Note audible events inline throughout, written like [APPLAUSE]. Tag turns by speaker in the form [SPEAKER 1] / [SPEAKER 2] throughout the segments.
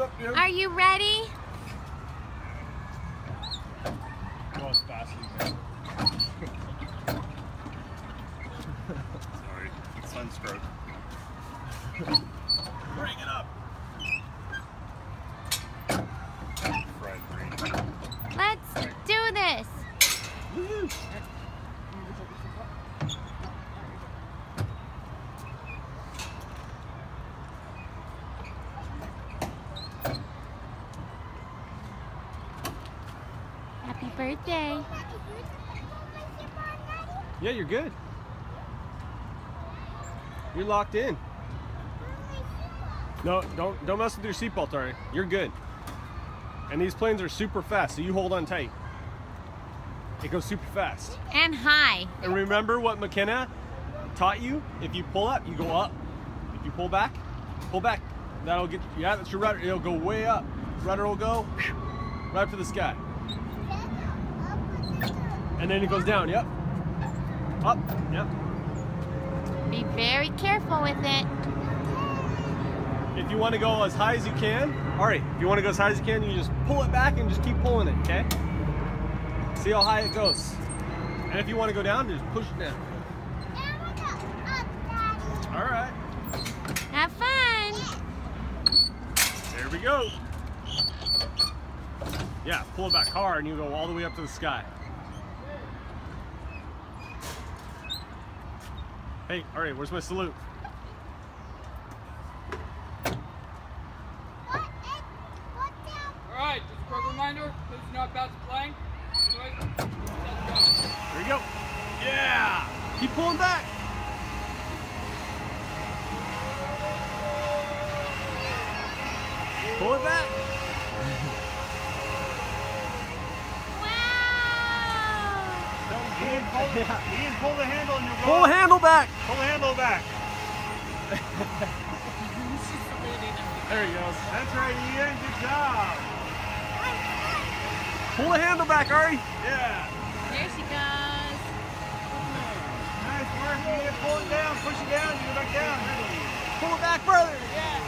[SPEAKER 1] up, dude.
[SPEAKER 2] Are you ready?
[SPEAKER 1] Go as fast as you can. [LAUGHS] Sorry, sunstroke. Bring it up.
[SPEAKER 2] Birthday.
[SPEAKER 3] Yeah, you're good. You're locked in. No, don't don't mess with your seatbelt, alright? You're good. And these planes are super fast, so you hold on tight. It goes super fast.
[SPEAKER 2] And high.
[SPEAKER 3] And remember what McKenna taught you? If you pull up, you go up. If you pull back, pull back. That'll get yeah, that's your rudder. It'll go way up. Rudder will go right up to the sky. And then it goes down, yep. Up, yep.
[SPEAKER 2] Be very careful with it.
[SPEAKER 3] If you want to go as high as you can, all right, if you want to go as high as you can, you just pull it back and just keep pulling it, okay? See how high it goes. And if you want to go down, just push it down. All right,
[SPEAKER 2] Have fun.
[SPEAKER 3] there we go. Yeah, pull it back hard and you go all the way up to the sky. Hey, all right, where's my salute?
[SPEAKER 4] Alright, just a quick reminder, this is not about to.
[SPEAKER 3] There you go. Yeah! Keep pulling back. Pull it back. [LAUGHS]
[SPEAKER 1] Ian, pull, Ian, pull the handle and you'll go.
[SPEAKER 3] Pull the handle back.
[SPEAKER 1] Pull the handle back. [LAUGHS]
[SPEAKER 3] There he goes.
[SPEAKER 1] That's right, Ian. Good job.
[SPEAKER 3] Pull the handle back, Aurie.
[SPEAKER 1] Yeah.
[SPEAKER 2] There she goes.
[SPEAKER 1] Nice work, Ian. Pull it down. Push it down. You go back down.
[SPEAKER 3] Pull it back, brother.
[SPEAKER 1] Ian,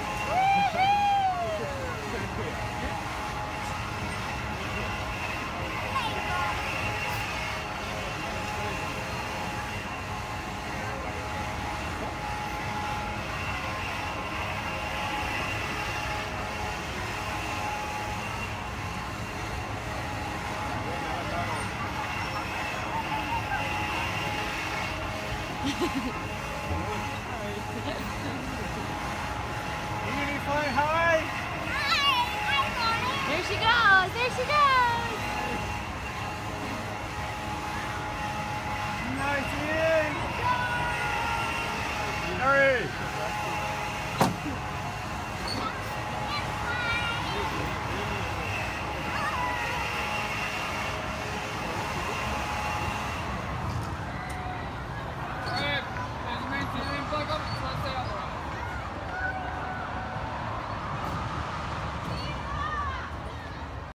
[SPEAKER 1] you flying high?
[SPEAKER 2] There she goes. There she goes.
[SPEAKER 1] Nice, Ian. Hurry.